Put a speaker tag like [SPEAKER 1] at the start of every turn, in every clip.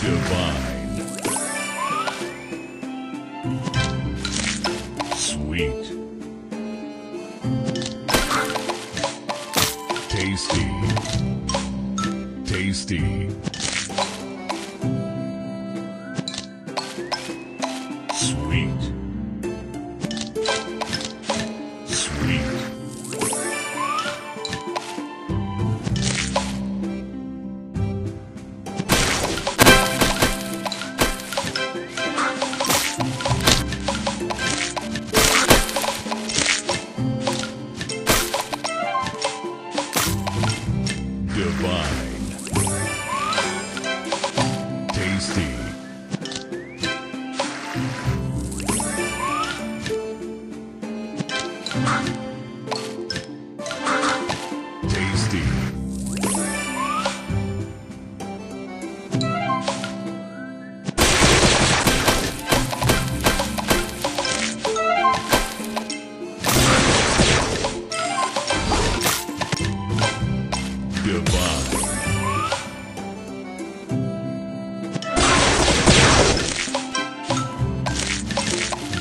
[SPEAKER 1] Divine. Sweet. Tasty. Tasty. Divine. Tasty.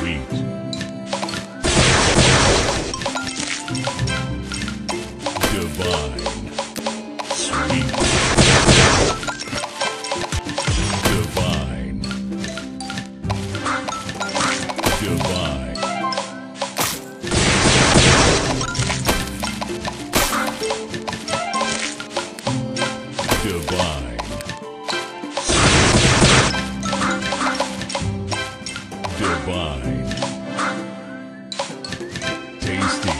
[SPEAKER 1] Sweet. Divine. Tasty.